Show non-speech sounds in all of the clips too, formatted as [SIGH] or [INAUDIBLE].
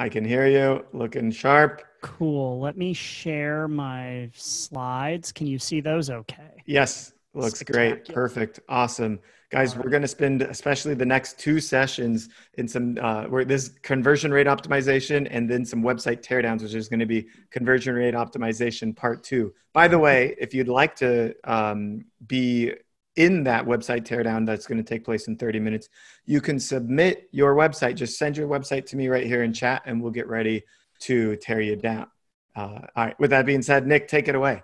I can hear you. Looking sharp. Cool. Let me share my slides. Can you see those okay? Yes. Looks great. Perfect. Awesome. Guys, we're going to spend especially the next two sessions in some uh, where this conversion rate optimization and then some website teardowns, which is going to be conversion rate optimization part two. By the way, if you'd like to um, be in that website teardown that's going to take place in 30 minutes, you can submit your website. Just send your website to me right here in chat, and we'll get ready to tear you down. Uh, all right. With that being said, Nick, take it away.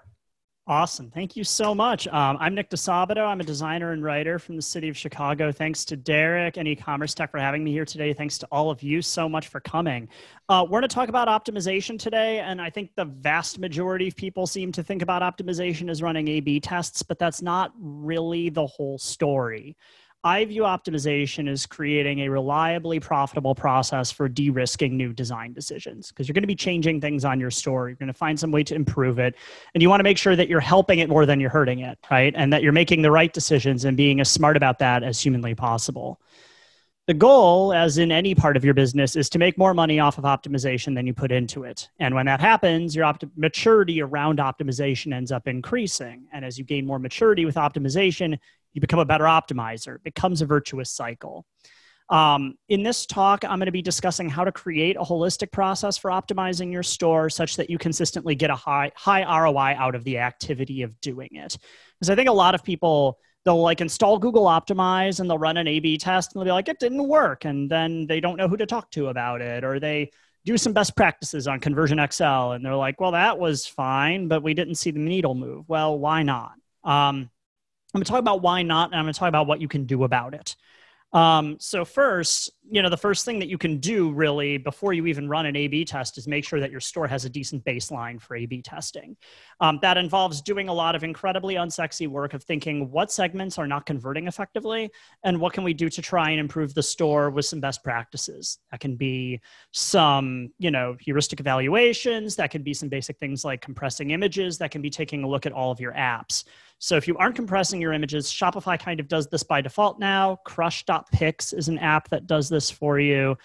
Awesome. Thank you so much. Um, I'm Nick Disabato. I'm a designer and writer from the city of Chicago. Thanks to Derek and e-commerce tech for having me here today. Thanks to all of you so much for coming. Uh, we're going to talk about optimization today. And I think the vast majority of people seem to think about optimization as running A-B tests, but that's not really the whole story. I view optimization as creating a reliably profitable process for de risking new design decisions because you're going to be changing things on your store. You're going to find some way to improve it. And you want to make sure that you're helping it more than you're hurting it, right? And that you're making the right decisions and being as smart about that as humanly possible. The goal, as in any part of your business, is to make more money off of optimization than you put into it. And when that happens, your opt- maturity around optimization ends up increasing. And as you gain more maturity with optimization, you become a better optimizer. It becomes a virtuous cycle. Um, in this talk, I'm going to be discussing how to create a holistic process for optimizing your store such that you consistently get a high, high ROI out of the activity of doing it. Because I think a lot of people, they'll like install Google Optimize and they'll run an A B test and they'll be like, it didn't work. And then they don't know who to talk to about it. Or they do some best practices on Conversion XL and they're like, well, that was fine, but we didn't see the needle move. Well, why not? Um, I'm going to talk about why not, and I'm going to talk about what you can do about it. Um, so first, you know, the first thing that you can do really before you even run an A/B test is make sure that your store has a decent baseline for A/B testing. Um, that involves doing a lot of incredibly unsexy work of thinking what segments are not converting effectively, and what can we do to try and improve the store with some best practices. That can be some, you know, heuristic evaluations. That can be some basic things like compressing images. That can be taking a look at all of your apps. So if you aren't compressing your images, Shopify kind of does this by default now. Crush.pics is an app that does this for you.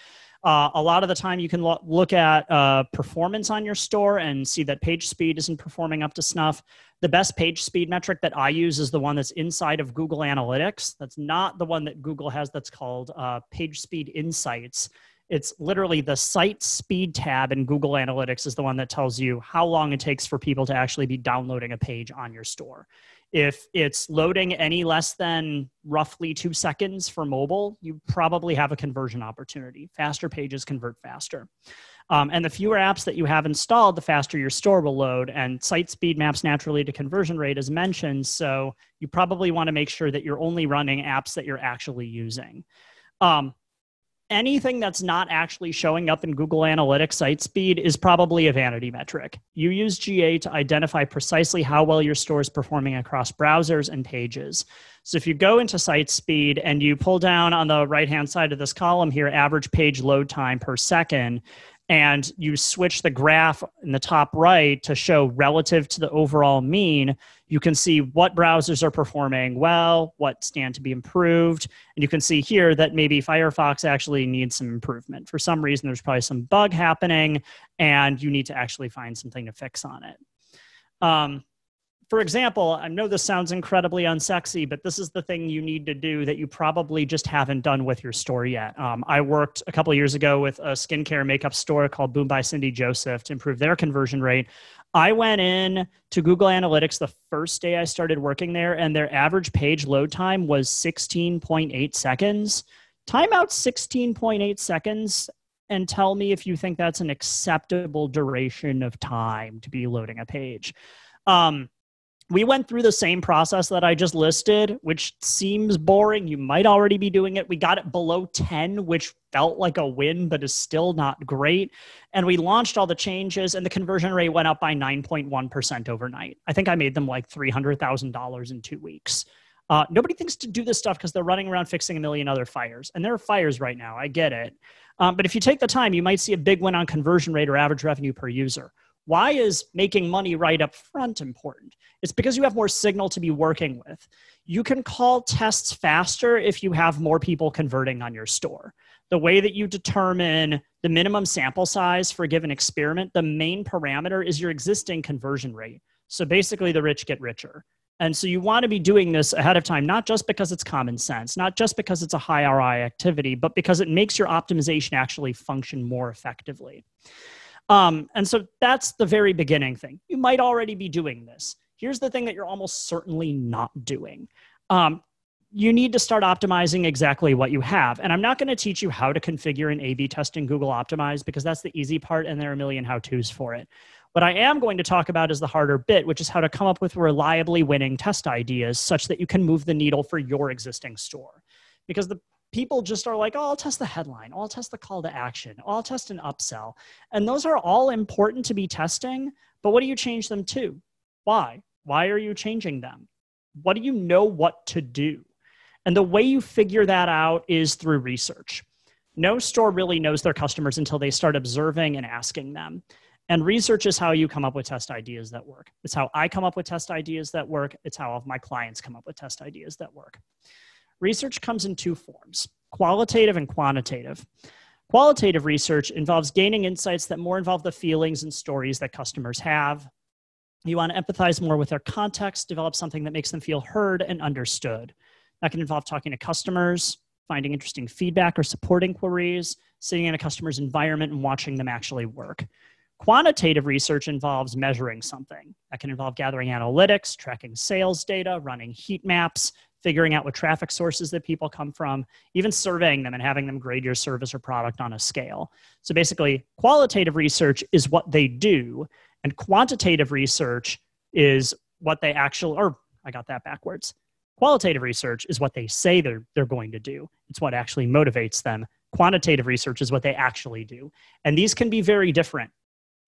Uh, a lot of the time, you can lo- look at uh, performance on your store and see that page speed isn't performing up to snuff. The best page speed metric that I use is the one that's inside of Google Analytics. That's not the one that Google has that's called uh, Page Speed Insights. It's literally the site speed tab in Google Analytics is the one that tells you how long it takes for people to actually be downloading a page on your store. If it's loading any less than roughly two seconds for mobile, you probably have a conversion opportunity. Faster pages convert faster. Um, and the fewer apps that you have installed, the faster your store will load. And site speed maps naturally to conversion rate, as mentioned. So you probably want to make sure that you're only running apps that you're actually using. Um, anything that's not actually showing up in Google Analytics site speed is probably a vanity metric. You use GA to identify precisely how well your store is performing across browsers and pages. So if you go into site speed and you pull down on the right hand side of this column here, average page load time per second, and you switch the graph in the top right to show relative to the overall mean, you can see what browsers are performing well, what stand to be improved. And you can see here that maybe Firefox actually needs some improvement. For some reason, there's probably some bug happening, and you need to actually find something to fix on it. Um, for example, I know this sounds incredibly unsexy, but this is the thing you need to do that you probably just haven't done with your store yet. Um, I worked a couple years ago with a skincare makeup store called Boom by Cindy Joseph to improve their conversion rate. I went in to Google Analytics the first day I started working there, and their average page load time was 16.8 seconds. Timeout 16.8 seconds, and tell me if you think that's an acceptable duration of time to be loading a page. Um, we went through the same process that I just listed, which seems boring. You might already be doing it. We got it below 10, which felt like a win, but is still not great. And we launched all the changes, and the conversion rate went up by 9.1% overnight. I think I made them like $300,000 in two weeks. Uh, nobody thinks to do this stuff because they're running around fixing a million other fires. And there are fires right now. I get it. Um, but if you take the time, you might see a big win on conversion rate or average revenue per user. Why is making money right up front important? It's because you have more signal to be working with. You can call tests faster if you have more people converting on your store. the way that you determine the minimum sample size for a given experiment, the main parameter is your existing conversion rate. So basically, the rich get richer. And so you want to be doing this ahead of time, not just because it's common sense, not just because it's a high ROI activity, but because it makes your optimization actually function more effectively. Um, and so that's the very beginning thing. You might already be doing this. Here's the thing that you're almost certainly not doing. Um, you need to start optimizing exactly what you have. And I'm not going to teach you how to configure an A B test in Google Optimize because that's the easy part and there are a million how to's for it. What I am going to talk about is the harder bit, which is how to come up with reliably winning test ideas such that you can move the needle for your existing store. Because the people just are like, oh, I'll test the headline, I'll test the call to action, I'll test an upsell. And those are all important to be testing, but what do you change them to? Why? Why are you changing them? What do you know what to do? And the way you figure that out is through research. No store really knows their customers until they start observing and asking them. And research is how you come up with test ideas that work. It's how I come up with test ideas that work. It's how all of my clients come up with test ideas that work. Research comes in two forms qualitative and quantitative. Qualitative research involves gaining insights that more involve the feelings and stories that customers have. You want to empathize more with their context, develop something that makes them feel heard and understood. That can involve talking to customers, finding interesting feedback or support inquiries, sitting in a customer's environment and watching them actually work. Quantitative research involves measuring something. That can involve gathering analytics, tracking sales data, running heat maps, figuring out what traffic sources that people come from, even surveying them and having them grade your service or product on a scale. So basically, qualitative research is what they do, and quantitative research is what they actually, or I got that backwards. Qualitative research is what they say they're, they're going to do, it's what actually motivates them. Quantitative research is what they actually do. And these can be very different.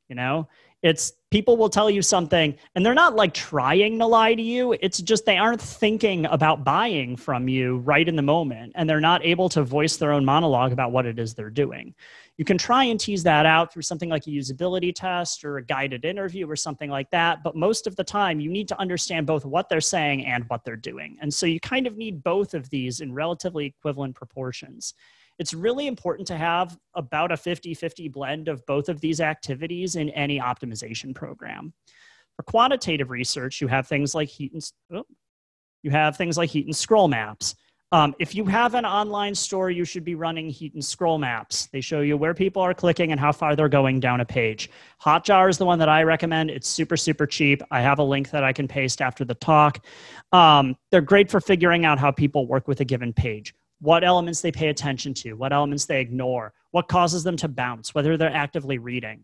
You know, it's people will tell you something and they're not like trying to lie to you. It's just they aren't thinking about buying from you right in the moment and they're not able to voice their own monologue about what it is they're doing. You can try and tease that out through something like a usability test or a guided interview or something like that. But most of the time, you need to understand both what they're saying and what they're doing. And so you kind of need both of these in relatively equivalent proportions. It's really important to have about a 50 50 blend of both of these activities in any optimization program. For quantitative research, you have things like heat and, oh, you have things like heat and scroll maps. Um, if you have an online store, you should be running heat and scroll maps. They show you where people are clicking and how far they're going down a page. Hotjar is the one that I recommend. It's super, super cheap. I have a link that I can paste after the talk. Um, they're great for figuring out how people work with a given page, what elements they pay attention to, what elements they ignore, what causes them to bounce, whether they're actively reading.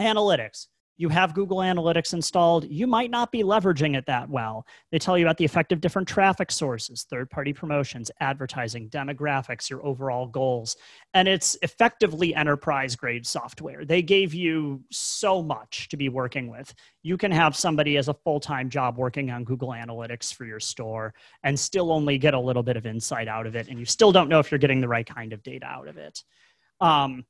Analytics you have Google Analytics installed, you might not be leveraging it that well. They tell you about the effect of different traffic sources, third party promotions, advertising, demographics, your overall goals. And it's effectively enterprise grade software. They gave you so much to be working with. You can have somebody as a full time job working on Google Analytics for your store and still only get a little bit of insight out of it. And you still don't know if you're getting the right kind of data out of it. Um,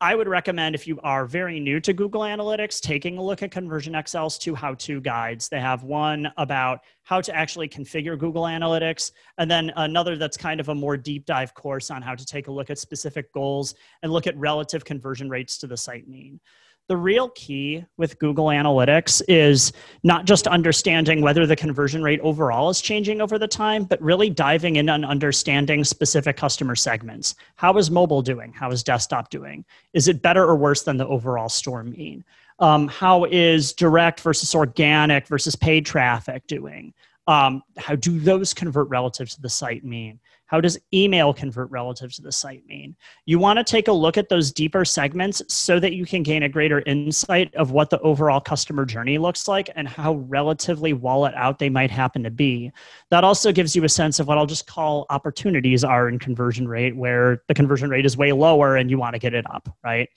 I would recommend if you are very new to Google Analytics, taking a look at Conversion XL's two how to guides. They have one about how to actually configure Google Analytics, and then another that's kind of a more deep dive course on how to take a look at specific goals and look at relative conversion rates to the site mean the real key with Google Analytics is not just understanding whether the conversion rate overall is changing over the time, but really diving in and understanding specific customer segments. How is mobile doing? How is desktop doing? Is it better or worse than the overall store mean? Um, how is direct versus organic versus paid traffic doing? Um, how do those convert relative to the site mean? How does email convert relative to the site mean? You want to take a look at those deeper segments so that you can gain a greater insight of what the overall customer journey looks like and how relatively wallet out they might happen to be. That also gives you a sense of what I'll just call opportunities are in conversion rate, where the conversion rate is way lower and you want to get it up, right?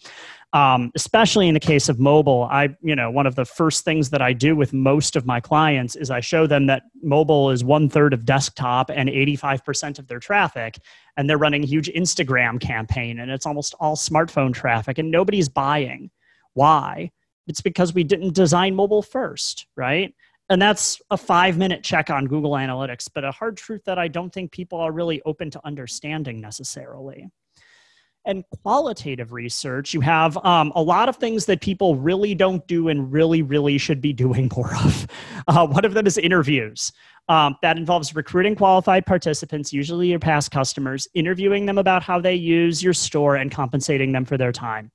Um, especially in the case of mobile i you know one of the first things that i do with most of my clients is i show them that mobile is one third of desktop and 85% of their traffic and they're running a huge instagram campaign and it's almost all smartphone traffic and nobody's buying. Why? It's because we didn't design mobile first right? And that's a five minute check on google analytics but a hard truth that i don't think people are really open to understanding necessarily and qualitative research, you have um, a lot of things that people really don't do and really, really should be doing [LAUGHS] more of. Uh, one of them is interviews. Um, that involves recruiting qualified participants, usually your past customers, interviewing them about how they use your store and compensating them for their time.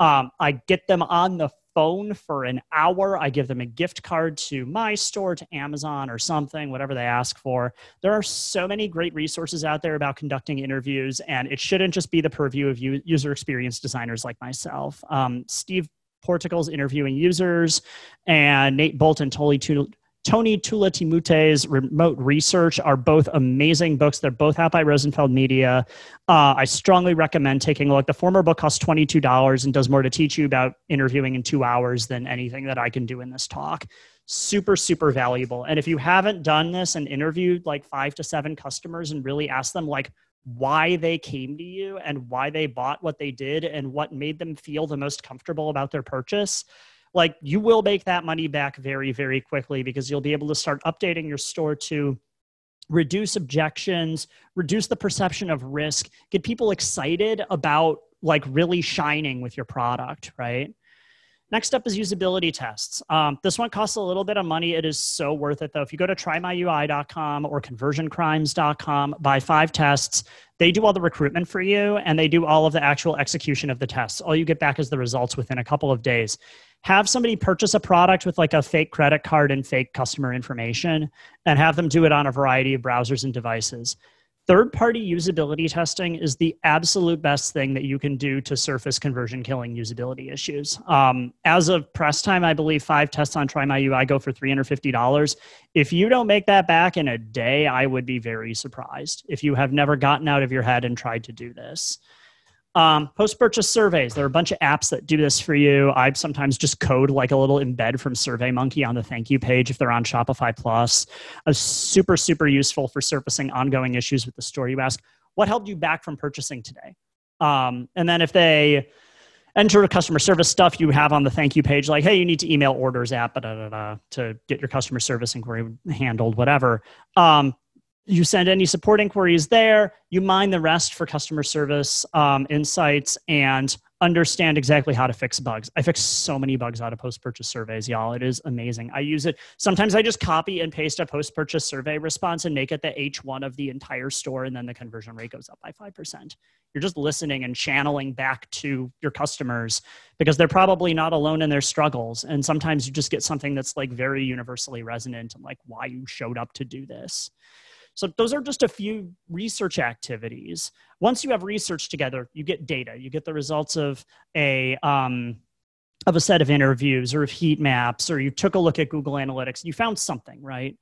Um, I get them on the phone for an hour. I give them a gift card to my store, to Amazon, or something, whatever they ask for. There are so many great resources out there about conducting interviews, and it shouldn't just be the purview of user experience designers like myself. Um, Steve Portigal's interviewing users, and Nate Bolton totally Tony Tulathimutte's Remote Research are both amazing books. They're both out by Rosenfeld Media. Uh, I strongly recommend taking a look. The former book costs $22 and does more to teach you about interviewing in two hours than anything that I can do in this talk. Super, super valuable. And if you haven't done this and interviewed like five to seven customers and really asked them, like, why they came to you and why they bought what they did and what made them feel the most comfortable about their purchase, like you will make that money back very, very quickly because you'll be able to start updating your store to reduce objections, reduce the perception of risk, get people excited about like really shining with your product, right? Next up is usability tests. Um, this one costs a little bit of money. It is so worth it though. If you go to trymyui.com or conversioncrimes.com, buy five tests. They do all the recruitment for you and they do all of the actual execution of the tests. All you get back is the results within a couple of days have somebody purchase a product with like a fake credit card and fake customer information and have them do it on a variety of browsers and devices. Third party usability testing is the absolute best thing that you can do to surface conversion killing usability issues. Um, as of press time, I believe five tests on Try My UI go for $350. If you don't make that back in a day, I would be very surprised if you have never gotten out of your head and tried to do this. Um, Post purchase surveys. There are a bunch of apps that do this for you. I sometimes just code like a little embed from SurveyMonkey on the thank you page if they're on Shopify Plus. Super, super useful for surfacing ongoing issues with the store. You ask, what held you back from purchasing today? Um, and then if they enter customer service stuff you have on the thank you page, like, hey, you need to email orders app da, da, da, to get your customer service inquiry handled, whatever. Um, you send any support inquiries there you mine the rest for customer service um, insights and understand exactly how to fix bugs. I fix so many bugs out of post-purchase surveys y'all. It is amazing. I use it. Sometimes i just copy and paste a post-purchase survey response and make it the h1 of the entire store and then the conversion rate goes up by 5% you're just listening and channeling back to your customers because they're probably not alone in their struggles. And sometimes you just get something that's like very universally resonant and like why you showed up to do this so those are just a few research activities. Once you have research together, you get data. You get the results of a um, of a set of interviews or of heat maps, or you took a look at Google Analytics. and You found something, right?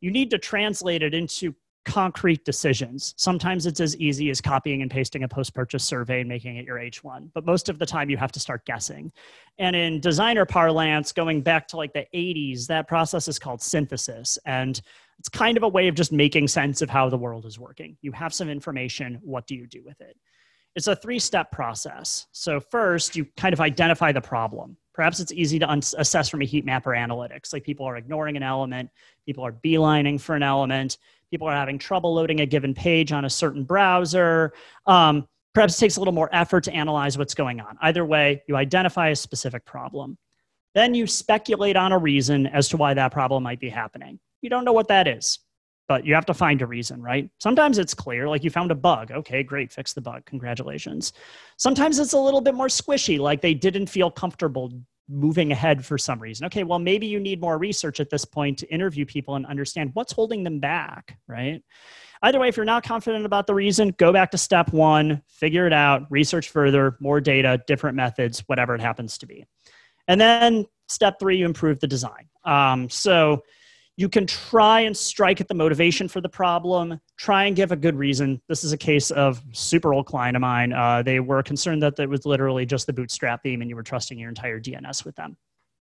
You need to translate it into concrete decisions. Sometimes it's as easy as copying and pasting a post purchase survey and making it your H1, but most of the time you have to start guessing. And in designer parlance, going back to like the 80s, that process is called synthesis. And it's kind of a way of just making sense of how the world is working. You have some information, what do you do with it? It's a three step process. So, first, you kind of identify the problem. Perhaps it's easy to un- assess from a heat map or analytics. Like people are ignoring an element, people are beelining for an element, people are having trouble loading a given page on a certain browser. Um, perhaps it takes a little more effort to analyze what's going on. Either way, you identify a specific problem. Then you speculate on a reason as to why that problem might be happening. You don't know what that is, but you have to find a reason, right? Sometimes it's clear, like you found a bug. Okay, great, fix the bug. Congratulations. Sometimes it's a little bit more squishy, like they didn't feel comfortable moving ahead for some reason. Okay, well, maybe you need more research at this point to interview people and understand what's holding them back, right? Either way, if you're not confident about the reason, go back to step one, figure it out, research further, more data, different methods, whatever it happens to be. And then step three, you improve the design. Um, so you can try and strike at the motivation for the problem, try and give a good reason. This is a case of super old client of mine. Uh, they were concerned that it was literally just the bootstrap theme and you were trusting your entire DNS with them.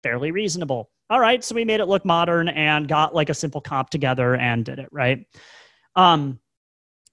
Fairly reasonable. All right, so we made it look modern and got like a simple comp together and did it, right? Um,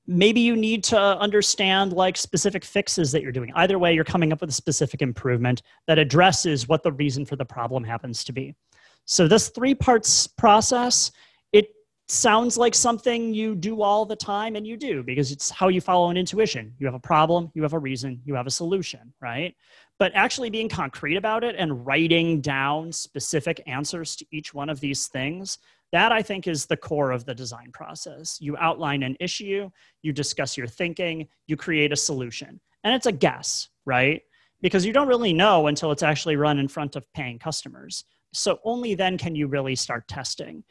maybe you need to understand like specific fixes that you're doing. Either way, you're coming up with a specific improvement that addresses what the reason for the problem happens to be. So this three parts process, it sounds like something you do all the time, and you do because it's how you follow an intuition. You have a problem, you have a reason, you have a solution, right? But actually being concrete about it and writing down specific answers to each one of these things, that I think is the core of the design process. You outline an issue, you discuss your thinking, you create a solution. And it's a guess, right? Because you don't really know until it's actually run in front of paying customers. So only then can you really start testing.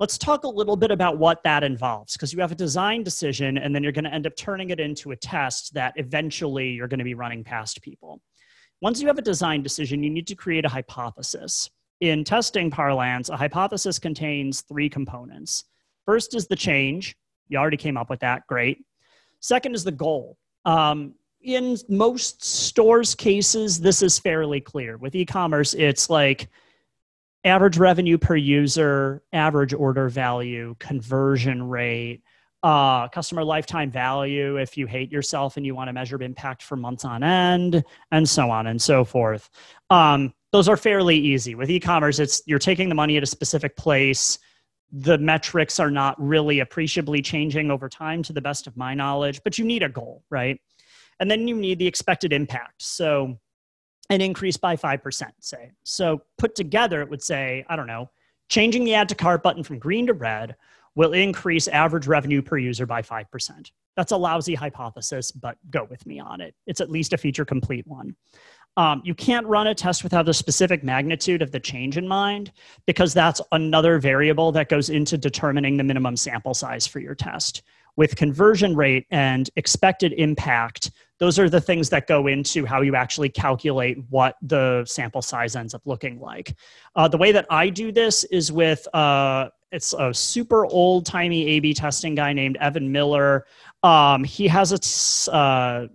Let's talk a little bit about what that involves because you have a design decision and then you're going to end up turning it into a test that eventually you're going to be running past people. Once you have a design decision, you need to create a hypothesis. In testing parlance, a hypothesis contains three components. First is the change. You already came up with that. Great. Second is the goal. Um, in most stores' cases, this is fairly clear. With e commerce, it's like, average revenue per user, average order value, conversion rate, uh, customer lifetime value if you hate yourself and you want to measure impact for months on end, and so on and so forth. Um, those are fairly easy. With e-commerce, it's you're taking the money at a specific place. The metrics are not really appreciably changing over time, to the best of my knowledge, but you need a goal, right? And then you need the expected impact. So an increase by 5%, say. So put together, it would say, I don't know, changing the add to cart button from green to red will increase average revenue per user by 5%. That's a lousy hypothesis, but go with me on it. It's at least a feature complete one. Um, you can't run a test without the specific magnitude of the change in mind because that's another variable that goes into determining the minimum sample size for your test. With conversion rate and expected impact, those are the things that go into how you actually calculate what the sample size ends up looking like. Uh, the way that I do this is with uh, it's a super old timey A/B testing guy named Evan Miller. Um, he has a uh,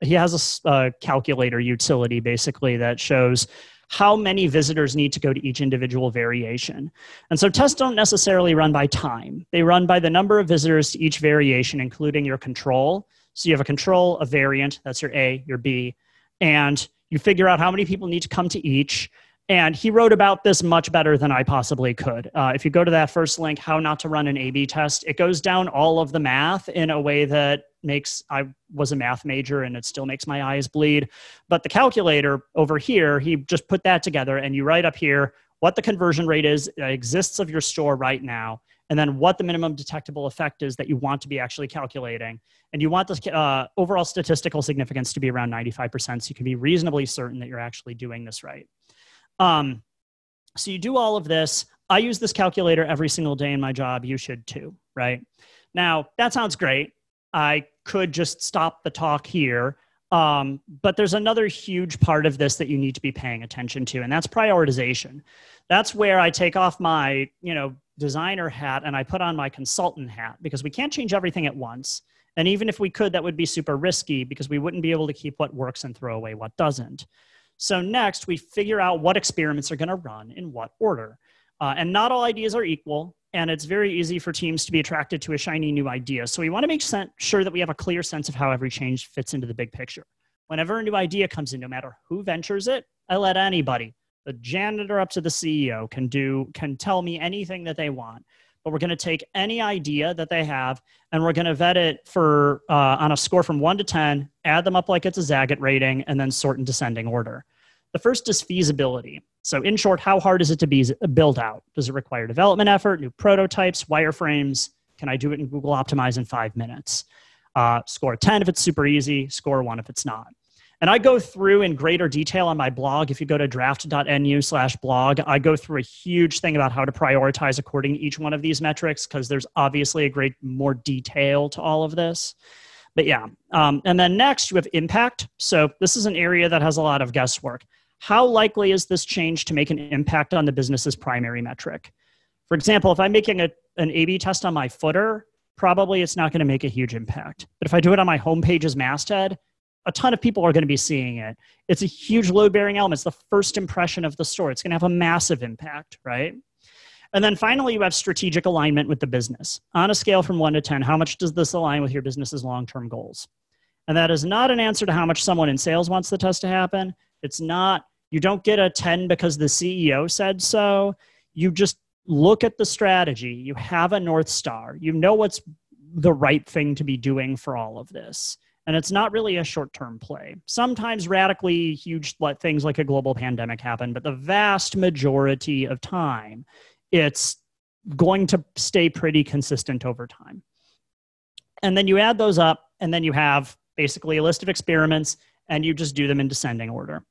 he has a, a calculator utility basically that shows how many visitors need to go to each individual variation. And so tests don't necessarily run by time. They run by the number of visitors to each variation, including your control. So you have a control, a variant, that's your A, your B, and you figure out how many people need to come to each. And he wrote about this much better than I possibly could. Uh, if you go to that first link, How Not to Run an A B Test, it goes down all of the math in a way that makes, I was a math major and it still makes my eyes bleed. But the calculator over here, he just put that together and you write up here what the conversion rate is that exists of your store right now and then what the minimum detectable effect is that you want to be actually calculating. And you want the uh, overall statistical significance to be around 95%, so you can be reasonably certain that you're actually doing this right. Um, so you do all of this. I use this calculator every single day in my job. You should too, right? Now, that sounds great. I could just stop the talk here. Um, but there's another huge part of this that you need to be paying attention to, and that's prioritization. That's where I take off my, you know, designer hat and I put on my consultant hat because we can't change everything at once. And even if we could, that would be super risky because we wouldn't be able to keep what works and throw away what doesn't. So next, we figure out what experiments are going to run in what order. Uh, and not all ideas are equal, and it's very easy for teams to be attracted to a shiny new idea. So we want to make sure that we have a clear sense of how every change fits into the big picture. Whenever a new idea comes in, no matter who ventures it, I let anybody the janitor up to the CEO can do can tell me anything that they want. But we're going to take any idea that they have and we're going to vet it for uh, on a score from one to ten, add them up like it's a Zagat rating, and then sort in descending order. The first is feasibility. So, in short, how hard is it to be build out? Does it require development effort, new prototypes, wireframes? Can I do it in Google Optimize in five minutes? Uh, score 10 if it's super easy, score one if it's not. And I go through in greater detail on my blog. If you go to draft.nu slash blog, I go through a huge thing about how to prioritize according to each one of these metrics because there's obviously a great more detail to all of this. But yeah. Um, and then next, you have impact. So this is an area that has a lot of guesswork. How likely is this change to make an impact on the business's primary metric? For example, if I'm making a, an A B test on my footer, probably it's not going to make a huge impact. But if I do it on my homepage's masthead, a ton of people are going to be seeing it. It's a huge load bearing element. It's the first impression of the store. It's going to have a massive impact, right? And then finally, you have strategic alignment with the business. On a scale from one to 10, how much does this align with your business's long term goals? And that is not an answer to how much someone in sales wants the test to happen. It's not, you don't get a 10 because the CEO said so. You just look at the strategy. You have a North Star. You know what's the right thing to be doing for all of this. And it's not really a short term play. Sometimes radically huge things like a global pandemic happen, but the vast majority of time, it's going to stay pretty consistent over time. And then you add those up, and then you have basically a list of experiments, and you just do them in descending order.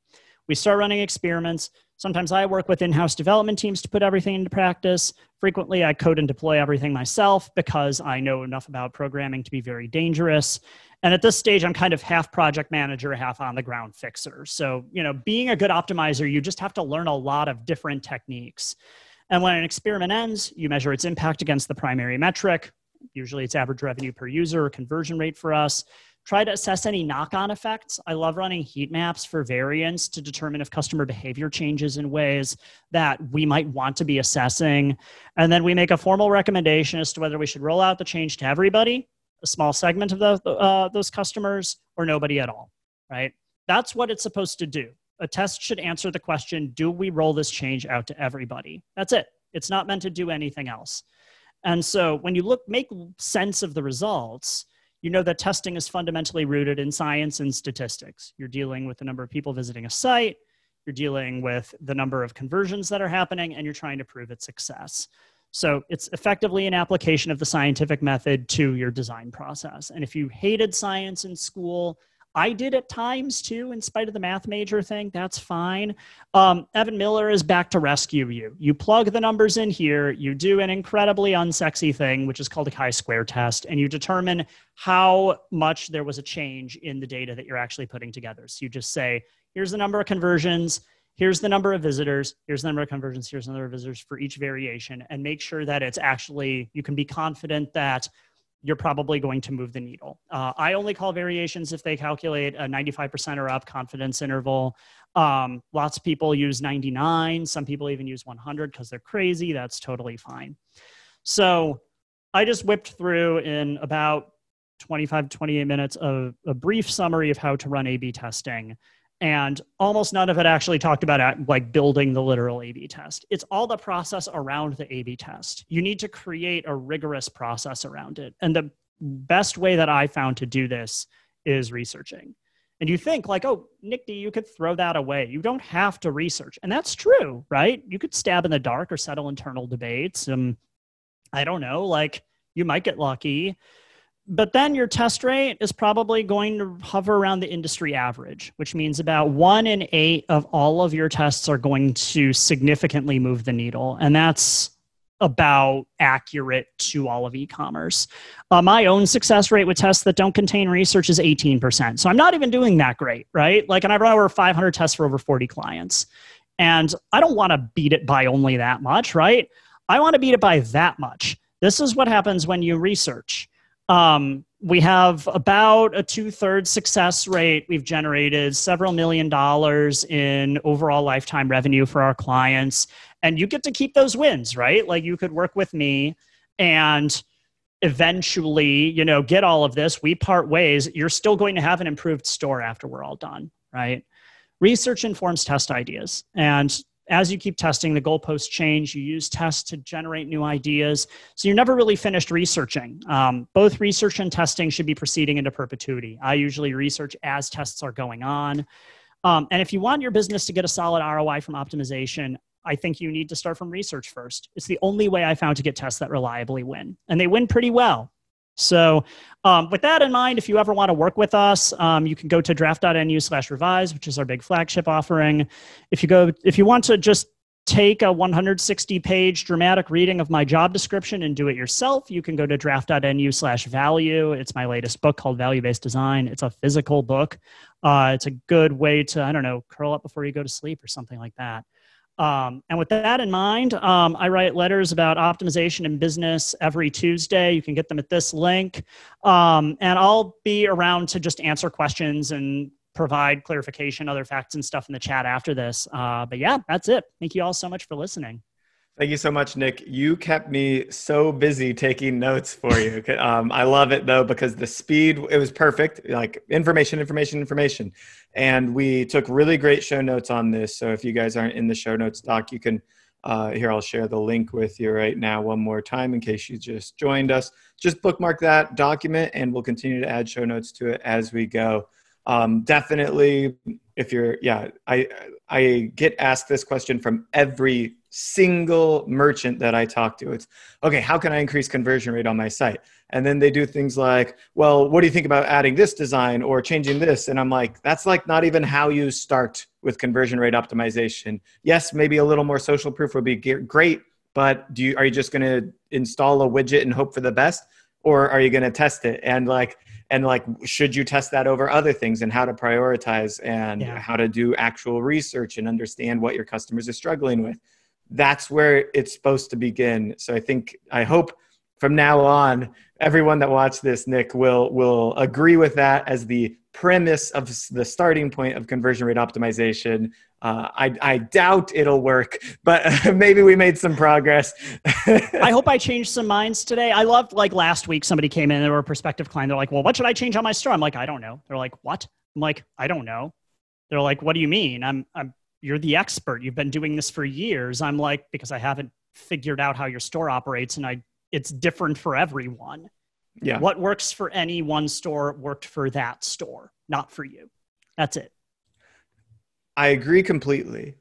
We start running experiments. Sometimes I work with in house development teams to put everything into practice. Frequently, I code and deploy everything myself because I know enough about programming to be very dangerous. And at this stage, I'm kind of half project manager, half on the ground fixer. So, you know, being a good optimizer, you just have to learn a lot of different techniques. And when an experiment ends, you measure its impact against the primary metric. Usually it's average revenue per user or conversion rate for us. Try to assess any knock on effects. I love running heat maps for variance to determine if customer behavior changes in ways that we might want to be assessing. And then we make a formal recommendation as to whether we should roll out the change to everybody, a small segment of the, uh, those customers, or nobody at all, right? That's what it's supposed to do. A test should answer the question Do we roll this change out to everybody? That's it. It's not meant to do anything else. And so when you look, make sense of the results, you know that testing is fundamentally rooted in science and statistics. You're dealing with the number of people visiting a site, you're dealing with the number of conversions that are happening, and you're trying to prove its success. So it's effectively an application of the scientific method to your design process. And if you hated science in school, I did at times too, in spite of the math major thing. That's fine. Um, Evan Miller is back to rescue you. You plug the numbers in here, you do an incredibly unsexy thing, which is called a chi square test, and you determine how much there was a change in the data that you're actually putting together. So you just say, here's the number of conversions, here's the number of visitors, here's the number of conversions, here's the number of visitors for each variation, and make sure that it's actually, you can be confident that you're probably going to move the needle. Uh, I only call variations if they calculate a 95% or up confidence interval. Um, lots of people use 99. Some people even use 100 because they're crazy. That's totally fine. So I just whipped through in about 25 28 minutes of a brief summary of how to run A B testing and almost none of it actually talked about like building the literal a b test. It's all the process around the a b test. You need to create a rigorous process around it. And the best way that i found to do this is researching. And you think like oh nick d you could throw that away. You don't have to research. And that's true right? You could stab in the dark or settle internal debates. And i don't know like you might get lucky but then your test rate is probably going to hover around the industry average, which means about one in eight of all of your tests are going to significantly move the needle. And that's about accurate to all of e-commerce. Uh, my own success rate with tests that don't contain research is 18%. So I'm not even doing that great, right? Like, and I've run over 500 tests for over 40 clients. And I don't want to beat it by only that much, right? I want to beat it by that much. This is what happens when you research. Um, we have about a two thirds success rate. We've generated several million dollars in overall lifetime revenue for our clients. And you get to keep those wins, right? Like you could work with me and eventually, you know, get all of this. We part ways. You're still going to have an improved store after we're all done, right? Research informs test ideas. And as you keep testing, the goalposts change. You use tests to generate new ideas. So you're never really finished researching. Um, both research and testing should be proceeding into perpetuity. I usually research as tests are going on. Um, and if you want your business to get a solid ROI from optimization, I think you need to start from research first. It's the only way I found to get tests that reliably win. And they win pretty well. So, um, with that in mind, if you ever want to work with us, um, you can go to draft.nu slash revise, which is our big flagship offering. If you go, if you want to just take a 160 page dramatic reading of my job description and do it yourself, you can go to draft.nu slash value. It's my latest book called Value Based Design. It's a physical book. Uh, it's a good way to, I don't know, curl up before you go to sleep or something like that. Um, and with that in mind, um, I write letters about optimization in business every Tuesday. You can get them at this link. Um, and I'll be around to just answer questions and provide clarification, other facts and stuff in the chat after this. Uh, but yeah, that's it. Thank you all so much for listening. Thank you so much, Nick. You kept me so busy taking notes for you. um, I love it though because the speed it was perfect. Like information, information, information, and we took really great show notes on this. So if you guys aren't in the show notes doc, you can Uh, here, I'll share the link with you right now one more time in case you just joined us. Just bookmark that document and we'll continue to add show notes to it as we go. Um, definitely, if you're, yeah, I, I get asked this question from every single merchant that I talk to. It's okay, how can I increase conversion rate on my site? And then they do things like, well, what do you think about adding this design or changing this? And I'm like, that's like not even how you start with conversion rate optimization. Yes, maybe a little more social proof would be great, but do you are you just going to install a widget and hope for the best or are you going to test it? And like and like should you test that over other things and how to prioritize and yeah. how to do actual research and understand what your customers are struggling with that's where it's supposed to begin so i think i hope from now on everyone that watched this nick will will agree with that as the premise of the starting point of conversion rate optimization uh, I, I doubt it'll work, but [LAUGHS] maybe we made some progress. I [LAUGHS] hope I changed some minds today. I loved like last week, somebody came in, they were a prospective client. They're like, well, what should I change on my store? I'm like, I don't know. They're like, what? I'm like, I don't know. They're like, what do you mean? I'm, I'm, you're the expert. You've been doing this for years. I'm like, because I haven't figured out how your store operates and I, it's different for everyone. Yeah. What works for any one store worked for that store, not for you. That's it. I agree completely.